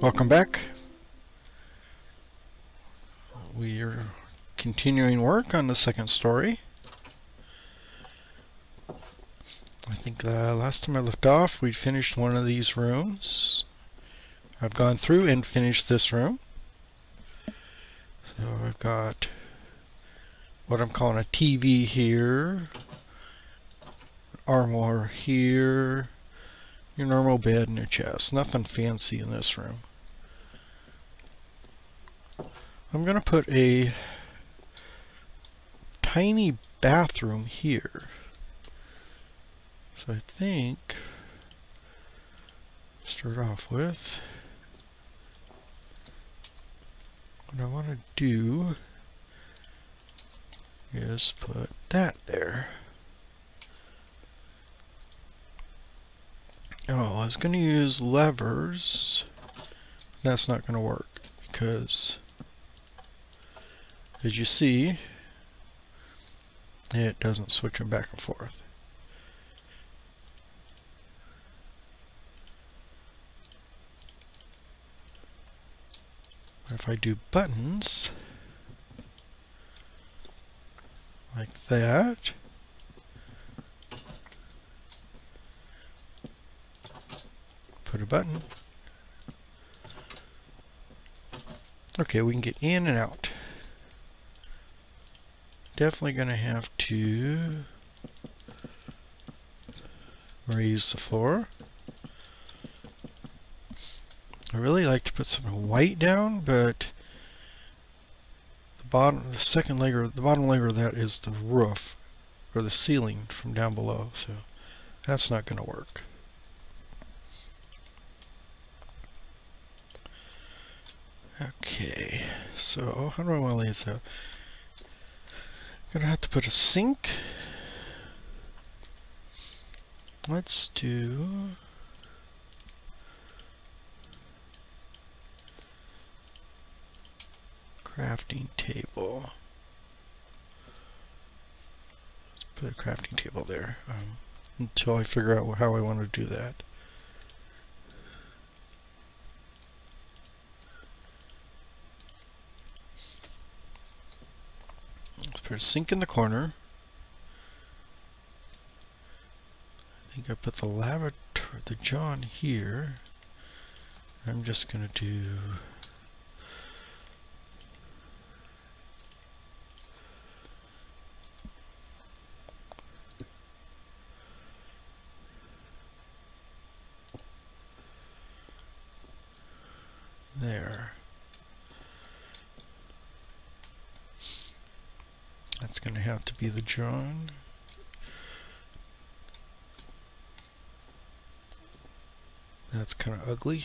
Welcome back. We are continuing work on the second story. I think uh, last time I left off we finished one of these rooms. I've gone through and finished this room. So I've got what I'm calling a TV here, armoire here, your normal bed and your chest. Nothing fancy in this room. I'm going to put a tiny bathroom here. So I think start off with what I want to do is put that there. Oh, I was going to use levers. That's not going to work because as you see it doesn't switch them back and forth. But if I do buttons like that put a button okay we can get in and out definitely going to have to raise the floor. I really like to put some white down, but the bottom, the second layer, the bottom layer of that is the roof or the ceiling from down below, so that's not going to work. Okay, so how do I want to lay this out? Gonna have to put a sink. Let's do crafting table. Let's put a crafting table there um, until I figure out how I want to do that. A sink in the corner. I think I put the lavatory, the John here. I'm just going to do there. Going to have to be the John. That's kind of ugly.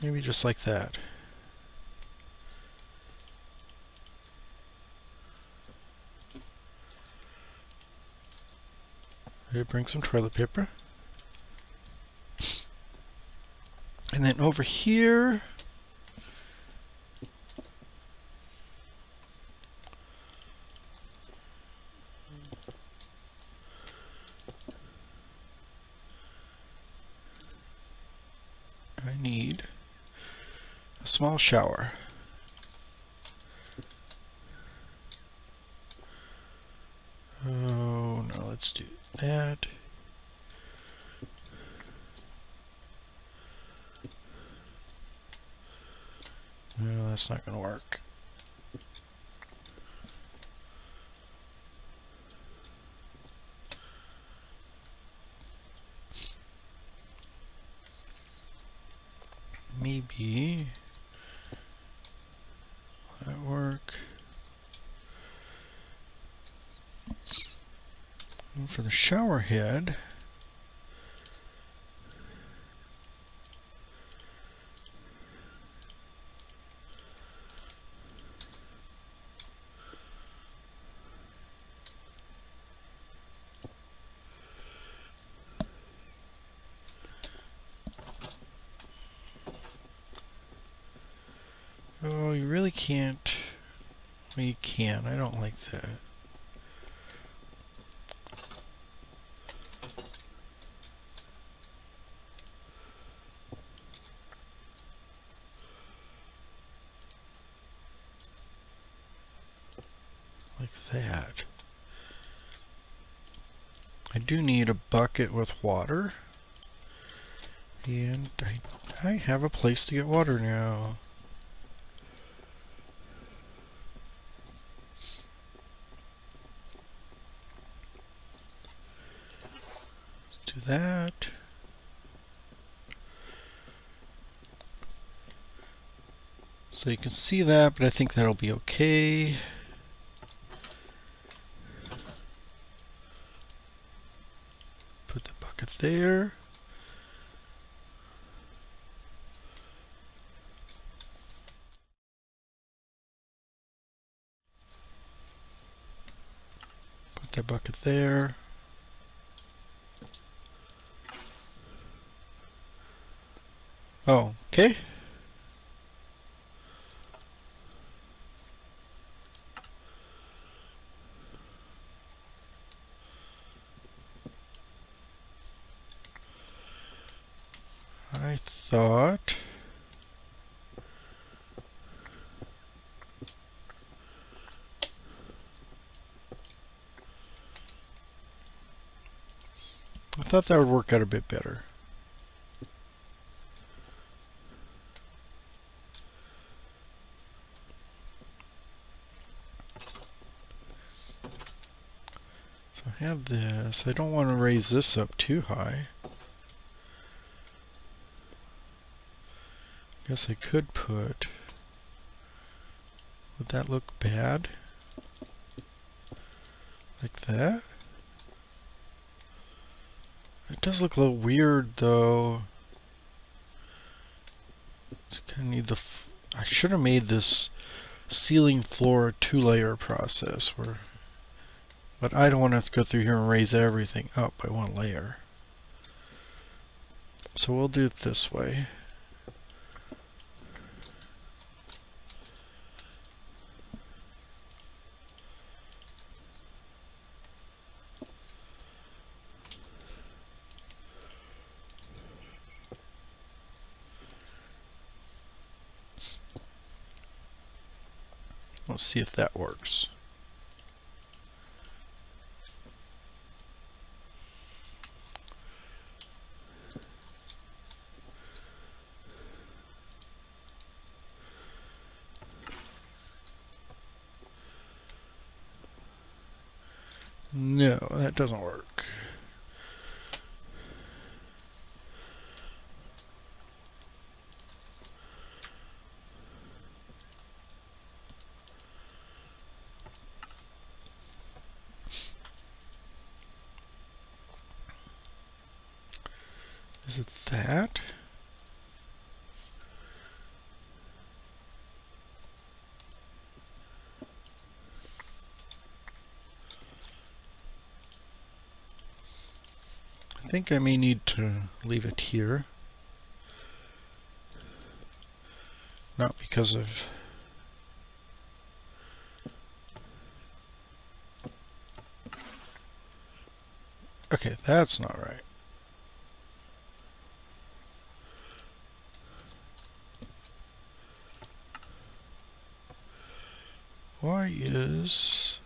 Maybe just like that. Here, bring some toilet paper. And then over here, small shower. Oh, no, let's do that. No, that's not going to work. Maybe that work? And for the shower head, Oh, you really can't. Well, you can. I don't like that. Like that. I do need a bucket with water. And I, I have a place to get water now. Do that. So you can see that, but I think that'll be okay. Put the bucket there. Put that bucket there. Oh, okay. I thought I thought that would work out a bit better. So I have this. I don't want to raise this up too high. I guess I could put. Would that look bad? Like that? Does look a little weird though. It's gonna need the. I should have made this ceiling floor a two-layer process where. But I don't want to to go through here and raise everything up by one layer. So we'll do it this way. Let's see if that works. No, that doesn't work. Is it that? I think I may need to leave it here. Not because of Okay, that's not right. Why is...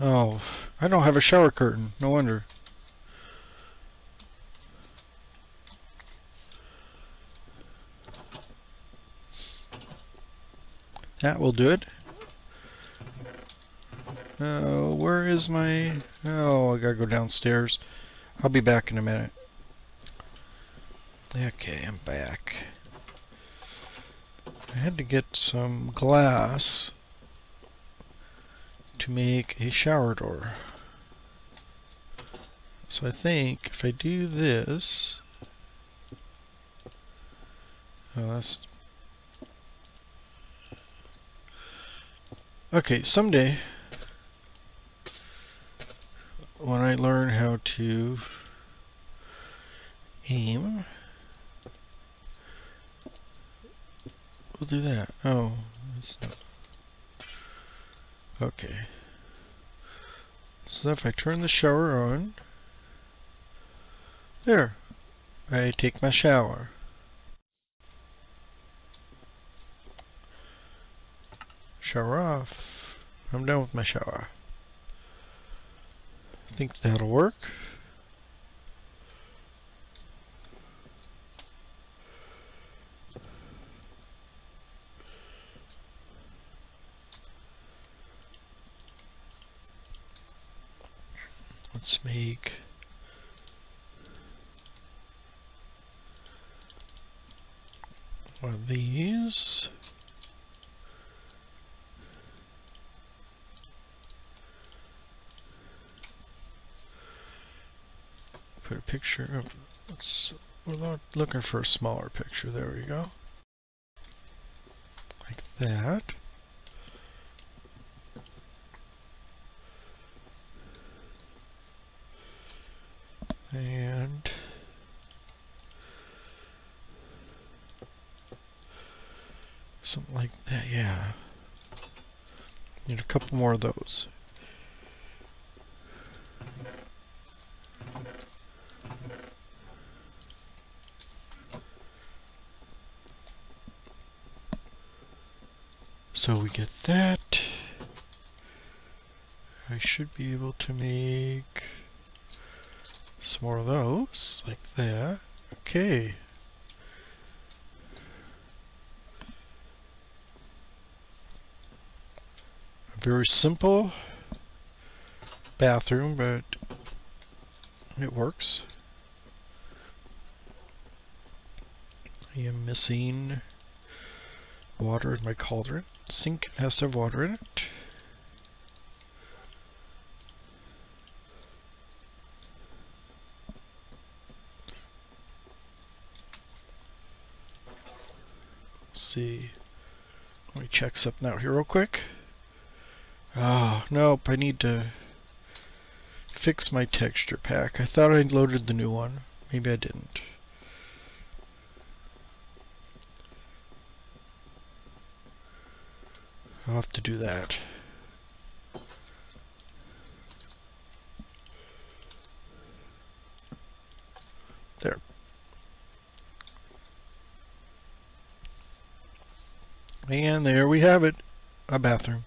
Oh, I don't have a shower curtain. No wonder. That will do it. Oh, where is my... Oh, I gotta go downstairs. I'll be back in a minute. Okay, I'm back. I had to get some glass to make a shower door. So I think if I do this, uh, oh, that's okay. Someday, when I learn how to aim, we'll do that. Oh. Okay. So if I turn the shower on, there, I take my shower. Shower off. I'm done with my shower. I think that'll work. Let's make one of these. Put a picture of, let's, we're looking for a smaller picture. There we go. Like that. And something like that, yeah. Need a couple more of those. So we get that. I should be able to make some more of those, like that. Okay. A very simple bathroom, but it works. I am missing water in my cauldron. Sink has to have water in it. Check something out here real quick. Ah, oh, nope, I need to fix my texture pack. I thought I loaded the new one. Maybe I didn't. I'll have to do that. There. And there we have it, a bathroom.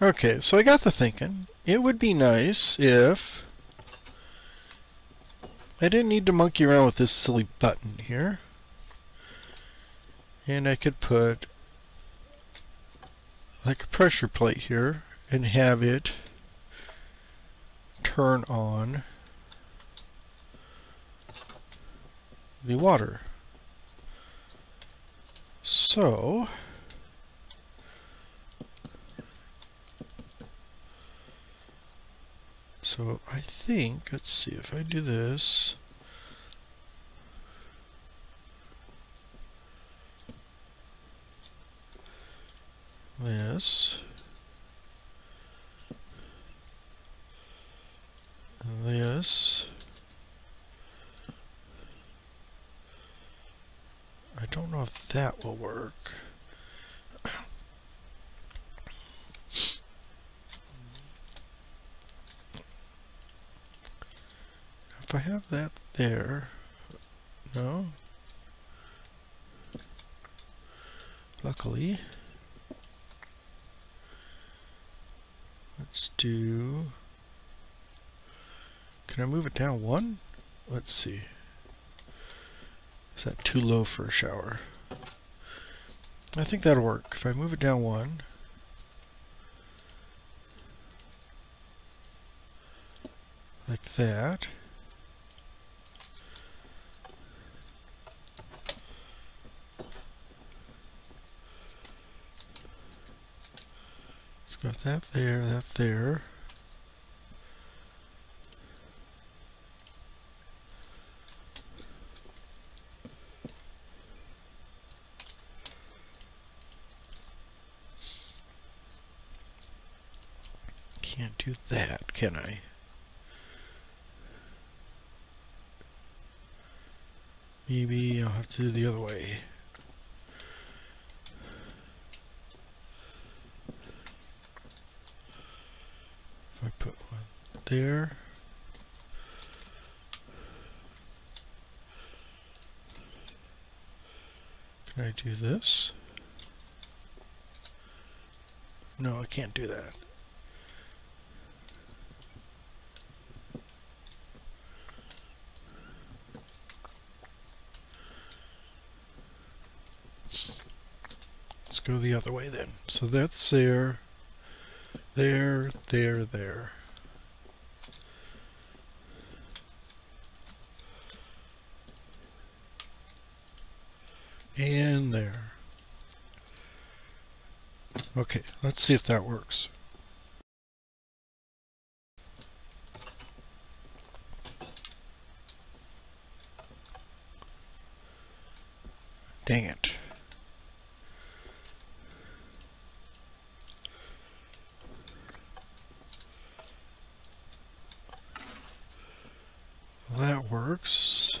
Okay, so I got to thinking, it would be nice if I didn't need to monkey around with this silly button here. And I could put like a pressure plate here and have it turn on the water. So, so I think, let's see, if I do this, this, One, Let's see. Is that too low for a shower? I think that'll work. If I move it down one, like that, It's got that there, that there. Can I? Maybe I'll have to do the other way. If I put one there. Can I do this? No, I can't do that. Go the other way then. So that's there, there, there, there. And there. Okay, let's see if that works. Dang it. That works.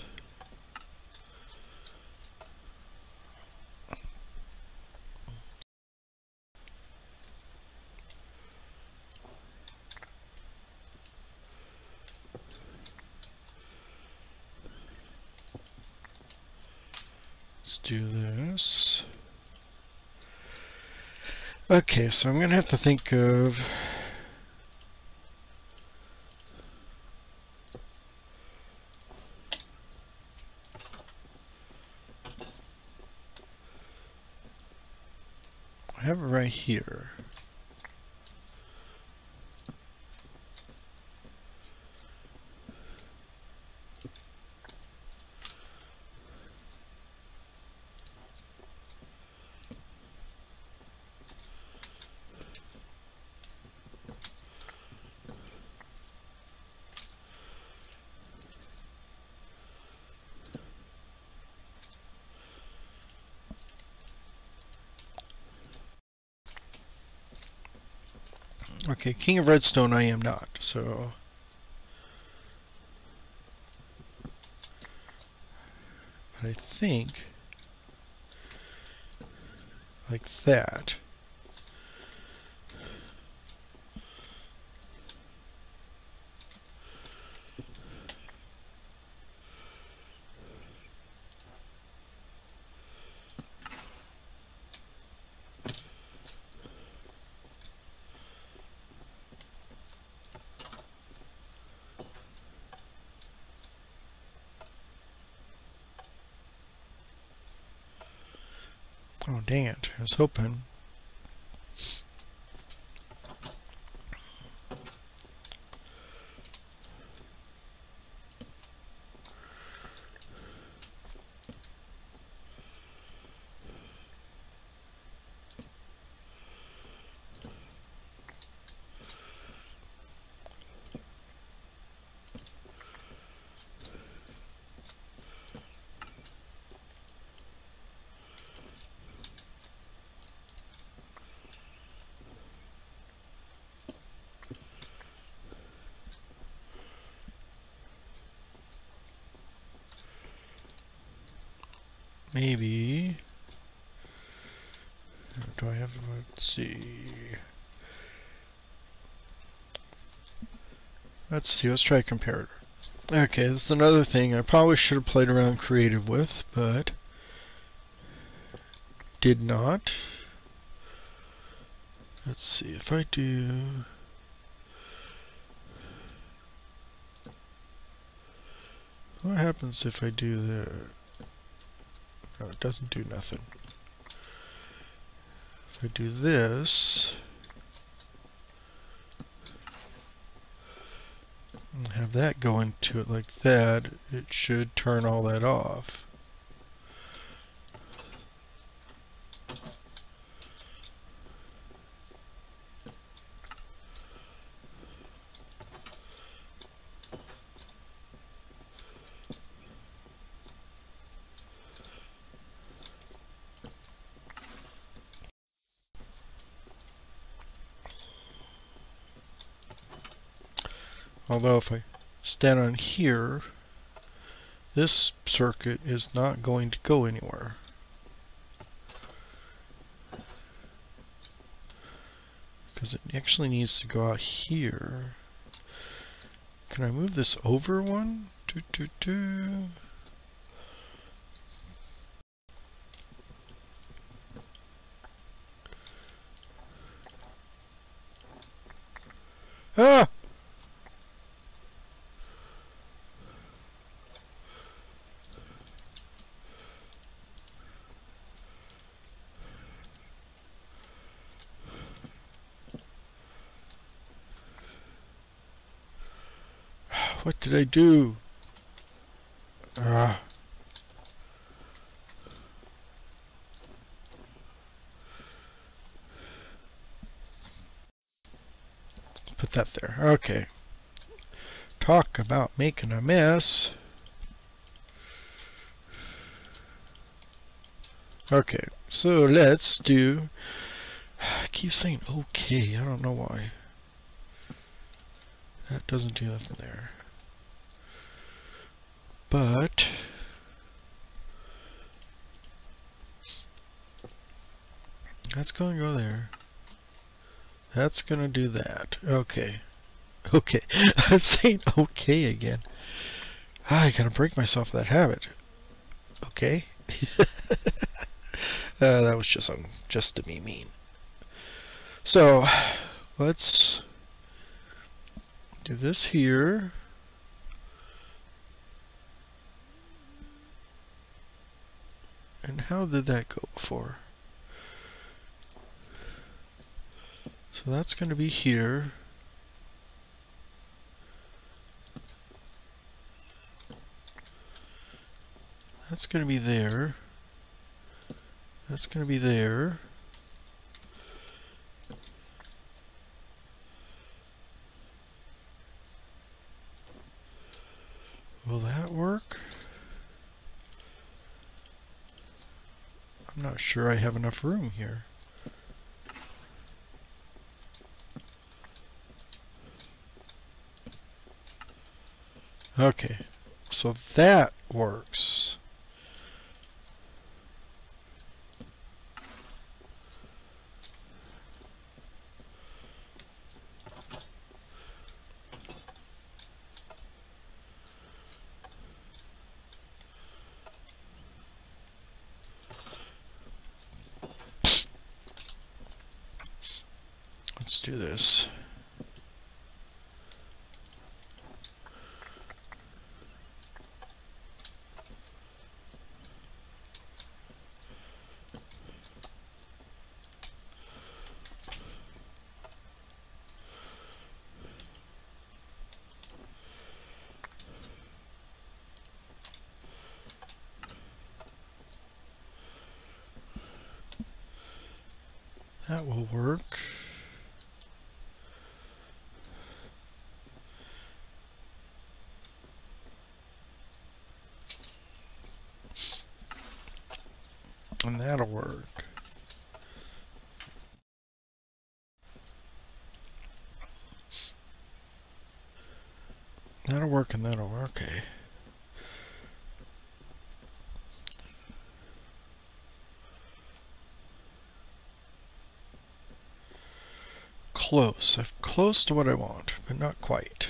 Let's do this. Okay, so I'm going to have to think of I have it right here. Okay, King of Redstone I am not, so... But I think... Like that. Oh, dang it. I was hoping. Maybe. Do I have, let's see. Let's see, let's try comparator. Okay, this is another thing I probably should have played around creative with, but did not. Let's see if I do what happens if I do that? It doesn't do nothing. If I do this, and have that go into it like that, it should turn all that off. Although if I stand on here, this circuit is not going to go anywhere. Because it actually needs to go out here. Can I move this over one? Doo, doo, doo. Ah! What did I do? Ah. Put that there. Okay. Talk about making a mess. Okay, so let's do... I keep saying okay, I don't know why. That doesn't do nothing there. But... That's going to go there. That's going to do that. Okay. Okay. I'm saying okay again. Ah, I gotta break myself of that habit. Okay. uh, that was just um, just to be mean. So, let's do this here. And how did that go before? So that's going to be here. That's going to be there. That's going to be there. Will that work? I'm not sure I have enough room here. Okay, so that works. Let's do this. That will work. And that'll work. That'll work and that'll work. Okay. Close. I've close to what I want, but not quite.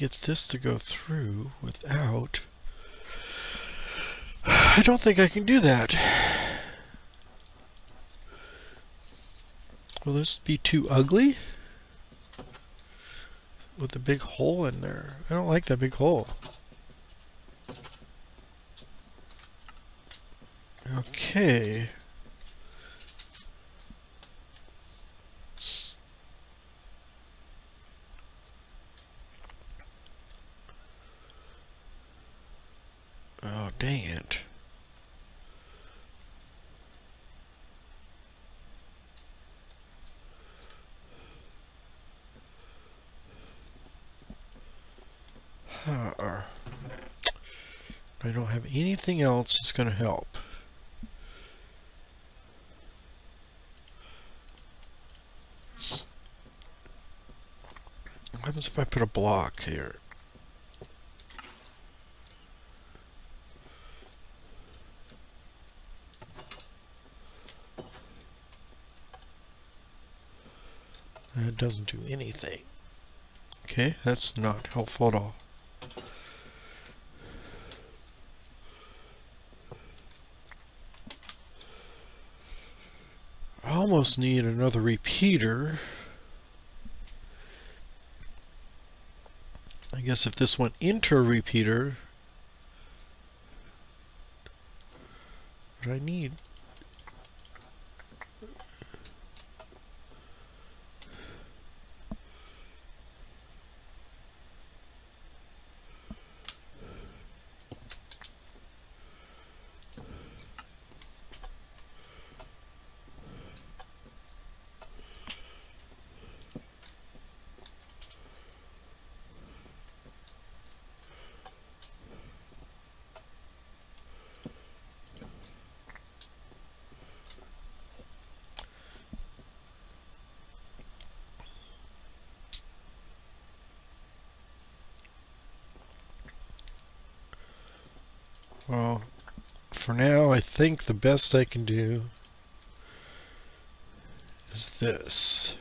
Get this to go through without... I don't think I can do that. Will this be too ugly? With a big hole in there. I don't like that big hole. Okay. Oh, dang it. I don't have anything else that's going to help. What happens if I put a block here? It doesn't do anything. Okay, that's not helpful at all. I almost need another repeater. I guess if this went into a repeater, what I need Well, for now, I think the best I can do is this.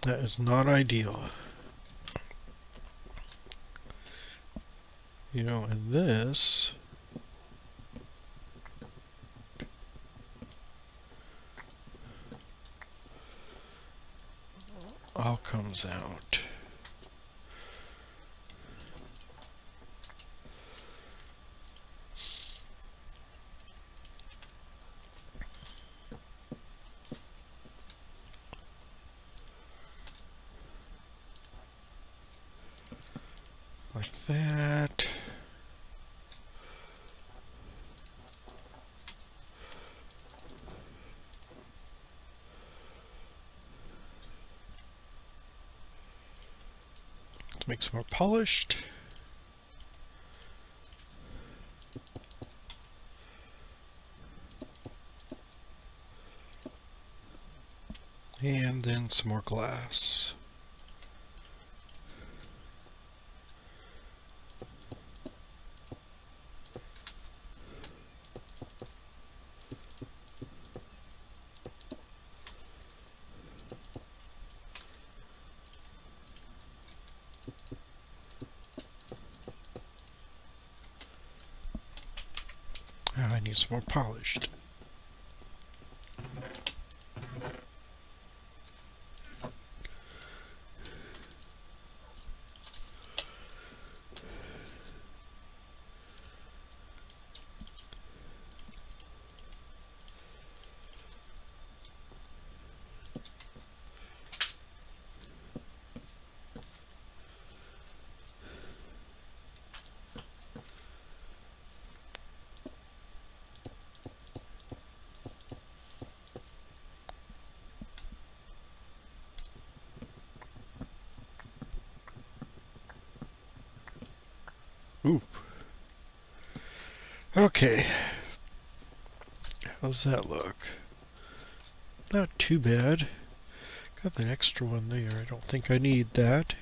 That is not ideal. You know, and this all comes out. like that. Make some more polished. And then some more glass. Now I need some more polished. Okay. How's that look? Not too bad. Got an extra one there. I don't think I need that.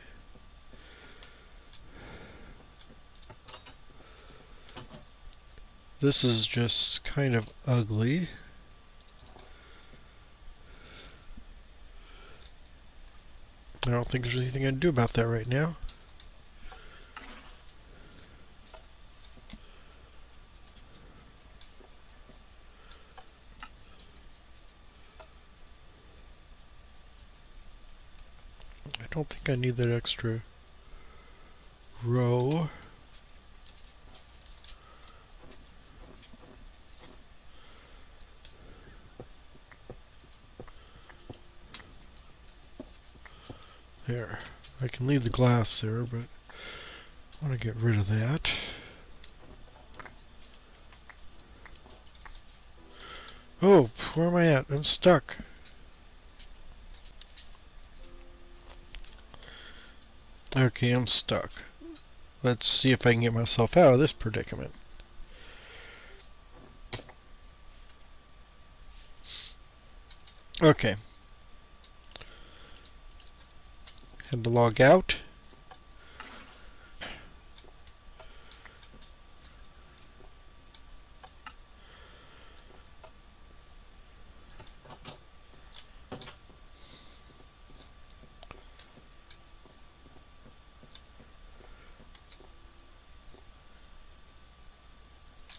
This is just kind of ugly. I don't think there's anything I can do about that right now. Don't think I need that extra row. There. I can leave the glass there, but I want to get rid of that. Oh, where am I at? I'm stuck. Okay, I'm stuck. Let's see if I can get myself out of this predicament. Okay. Had to log out.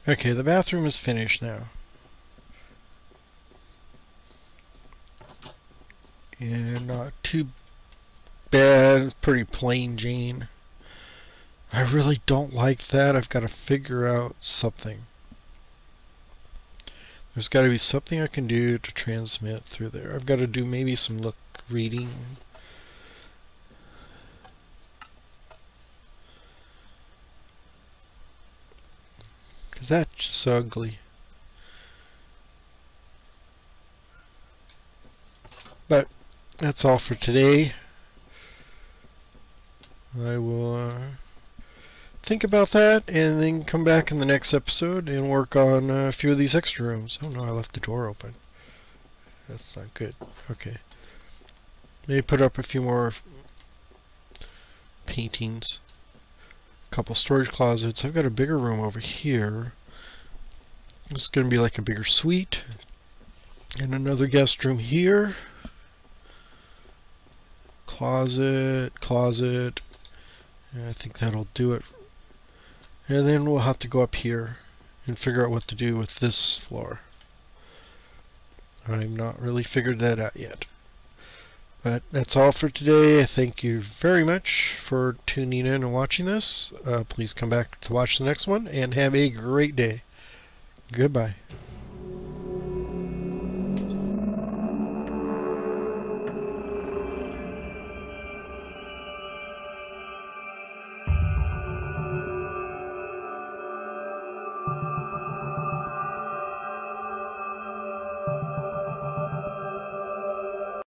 Okay, the bathroom is finished now. Yeah, not too bad. It's pretty plain Jane. I really don't like that. I've got to figure out something. There's got to be something I can do to transmit through there. I've got to do maybe some look reading. That's just ugly. But that's all for today. I will uh, think about that and then come back in the next episode and work on a few of these extra rooms. Oh no, I left the door open. That's not good. Okay. Maybe put up a few more paintings. A couple storage closets. I've got a bigger room over here. It's going to be like a bigger suite. And another guest room here. Closet, closet. And I think that'll do it. And then we'll have to go up here and figure out what to do with this floor. I'm not really figured that out yet. But that's all for today. Thank you very much for tuning in and watching this. Uh, please come back to watch the next one and have a great day. Goodbye.